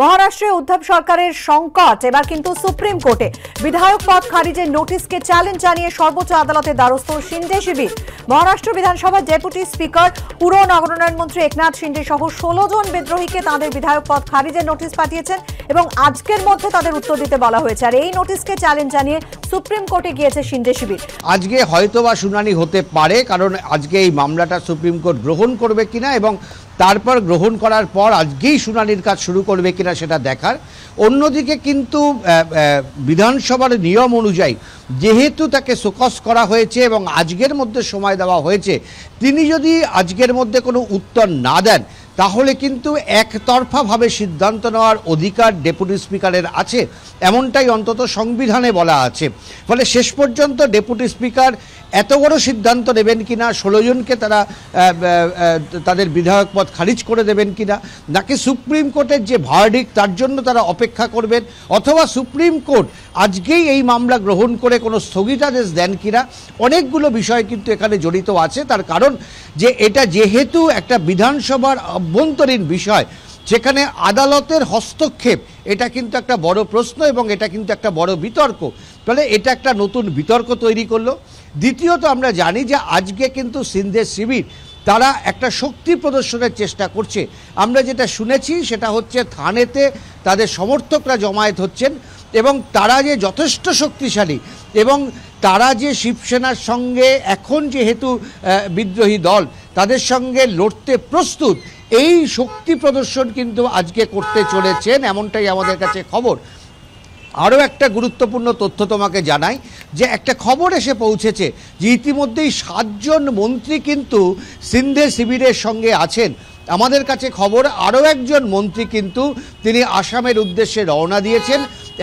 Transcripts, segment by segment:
মহারাষ্ট্রে উদ্ধব সরকারের সংকট। এবার কিন্তু সুপ্রিম কোর্টে বিধায়ক পদ খারিজের নোটিশকে চ্যালেঞ্জ জানিয়ে সর্বোচ্চ আদালতে দ্বারস্থ সিন্ডে শিবির। মহারাষ্ট্র বিধানসভার ডেপুটি স্পিকার, পুর নগরোন্নয়ন মন্ত্রী একনাথ সিন্ডে সহ ষোলো জন বিদ্রোহীকে তাদের বিধায়ক পদ খারিজের নোটিশ পাঠিয়েছেন এবং আজকের মধ্যে তাদের উত্তর দিতে বলা হয়েছে। আর এই নোটিশকে চ্যালেঞ্জ জানিয়ে সুপ্রিম কোর্টে গিয়েছে সিন্ডে শিবির। আজকে হয়তোবা শুনানি হতে পারে, কারণ আজকে এই মামলাটা সুপ্রিম কোর্ট গ্রহণ করবে কিনা এবং তারপর গ্রহণ করার পর আজকেই শুনানির কাজ শুরু করবে কিনা সেটা দেখার। অন্যদিকে কিন্তু বিধানসভার নিয়ম অনুযায়ী যেহেতু তাকে শোকস করা হয়েছে এবং আজকের মধ্যে সময় দেওয়া হয়েছে, তিনি যদি আজকের মধ্যে কোনো উত্তর না দেন তাহলে কিন্তু একতরফাভাবে সিদ্ধান্ত নেওয়ার অধিকার ডেপুটি স্পিকারের আছে, এমনটাই অন্তত সংবিধানে বলা আছে। ফলে শেষ পর্যন্ত ডেপুটি স্পিকার এত বড় সিদ্ধান্ত নেবেন কিনা, ষোলো জনকে তারা তাদের বিধায়ক পদ খারিজ করে দেবেন কি না নাকি সুপ্রিম কোর্টের যে ভার্ডিক তার জন্য তারা অপেক্ষা করবেন, অথবা সুপ্রিম কোর্ট আজকেই এই মামলা গ্রহণ করে কোনো স্থগিতাদেশ দেন কিনা, অনেকগুলো বিষয় কিন্তু এখানে জড়িত আছে। তার কারণ যে এটা যেহেতু একটা বিধানসভার অভ্যন্তরীণ বিষয়, যেখানে আদালতের হস্তক্ষেপ, এটা কিন্তু একটা বড় প্রশ্ন এবং এটা কিন্তু একটা বড় বিতর্ক। ফলে এটা একটা নতুন বিতর্ক তৈরি করল। দ্বিতীয়ত আমরা জানি যে আজকে কিন্তু সিন্ধের শিবির, তারা একটা শক্তি প্রদর্শনের চেষ্টা করছে। আমরা যেটা শুনেছি সেটা হচ্ছে থানেতে তাদের সমর্থকরা জমায়েত হচ্ছেন এবং তারা যে যথেষ্ট শক্তিশালী এবং তারা যে শিবসেনার সঙ্গে এখন যেহেতু বিদ্রোহী দল তাদের সঙ্গে লড়তে প্রস্তুত। এই শক্তি প্রদর্শন কিন্তু আজকে করতে চলেছেন, এমনটাই আমাদের কাছে খবর। আরও একটা গুরুত্বপূর্ণ তথ্য তোমাকে জানাই, যে একটা খবর এসে পৌঁছেছে যে ইতিমধ্যেই সাতজন মন্ত্রী কিন্তু সিন্ধে শিবিরের সঙ্গে আছেন। আমাদের কাছে খবর, আরও একজন মন্ত্রী কিন্তু তিনি আসামের উদ্দেশ্যে রওনা দিয়েছেন।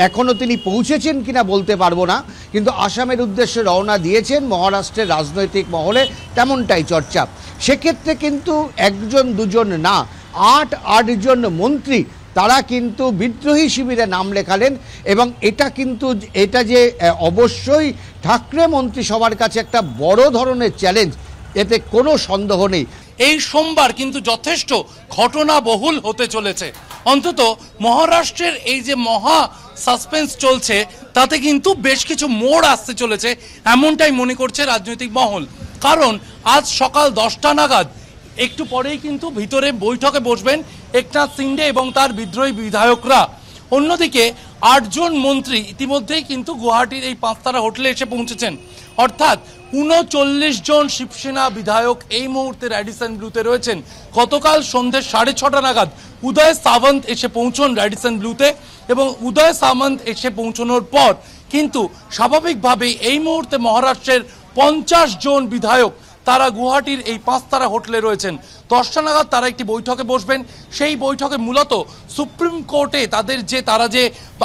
এখনও তিনি পৌঁছেছেন কিনা বলতে পারব না, কিন্তু আসামের উদ্দেশ্যে রওনা দিয়েছেন মহারাষ্ট্রের রাজনৈতিক মহলে, তেমনটাই চর্চা। সেক্ষেত্রে কিন্তু একজন, দুজন না, আট, আটজন মন্ত্রী, তারা কিন্তু বিদ্রোহী শিবিরে নাম লেখালেন এবং এটা কিন্তু, এটা যে অবশ্যই ঠাকরে মন্ত্রিসভার কাছে একটা বড় ধরনের চ্যালেঞ্জ, এতে কোনো সন্দেহ নেই। এই সোমবার কিন্তু যথেষ্ট ঘটনা বহুল হতে চলেছে। অন্তত মহারাষ্ট্রের এই যে মহা সাসপেন্স চলছে, তাতে কিন্তু বেশ কিছু মোড় আসতে চলেছে, এমনটাই মনে করছে রাজনৈতিক মহল। কারণ আজ সকাল দশটা নাগাদ, একটু পরেই কিন্তু ভিতরে বৈঠকে বসবেন একনাথ সিন্ডে এবং তার বিদ্রোহী বিধায়করা। অন্যদিকে আটজন মন্ত্রী ইতিমধ্যেই কিন্তু গুয়াহাটির এই পাঁচতারা হোটেলে এসে পৌঁছেছেন। অর্থাৎ উনচল্লিশ জন শিবসেনা বিধায়ক এই মুহূর্তে র্যাডিসন ব্লুতে রয়েছেন। গতকাল সন্ধ্যে সাড়ে ছটা নাগাদ উদয় সামন্ত এসে পৌঁছন র্যাডিসন ব্লুতে এবং উদয় সামন্ত এসে পৌঁছানোর পর কিন্তু স্বাভাবিকভাবেই এই মুহূর্তে মহারাষ্ট্রের পঞ্চাশ জন বিধায়ক তারা গুয়াহাটির এই পাঁচতারা হোটেলে রয়েছেন। দশটা নাগাদ তারা একটি বৈঠকে বসবেন। সেই বৈঠকে মূলত সুপ্রিম কোর্টে তাদের যে তারা যে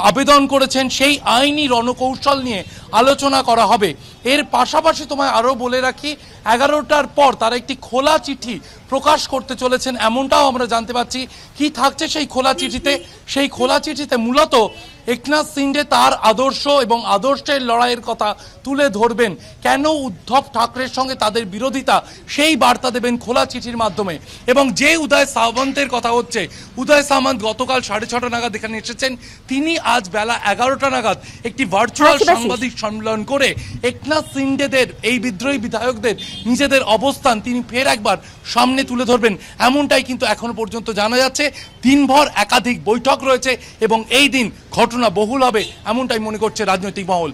আবেদন করেছেন, সেই আইনি রণকৌশল নিয়ে আলোচনা করা হবে। এর পাশাপাশি তোমায় আরও বলে রাখি, এগারোটার পর তারা একটি খোলা চিঠি প্রকাশ করতে চলেছেন। এমনটাও আমরা জানতে পাচ্ছি কি থাকছে সেই খোলা চিঠিতে। সেই খোলা চিঠিতে মূলত একনাথ সিন্ডে তার আদর্শ এবং আদর্শের লড়াইয়ের কথা তুলে ধরবেন। কেন উদ্ধব ঠাকরের সঙ্গে তাদের বিরোধিতা? সেই বার্তা দেবেন খোলা চিঠির মাধ্যমে। এবং যে উদয় সামন্তের কথা হচ্ছে উদয় সামন্ত গতকাল সাড়ে ছটা নাগাদ এখানে এসেছেন। তিনি আজ বেলা এগারোটা নাগাদ একটি ভার্চুয়াল আশিবাসী। সাংবাদিক সম্মেলন করে একনাথ সিন্ডেদের এই বিদ্রোহী বিধায়কদের নিজেদের অবস্থান তিনি ফের একবার সামনে তুলে ধরবেন। এমনটাই কিন্তু এখনও পর্যন্ত জানা যাচ্ছে। দিনভর একাধিক বৈঠক রয়েছে এবং এই দিন ঘটনা বহুল হবে এমনটাই মনে করছে রাজনৈতিক মহল।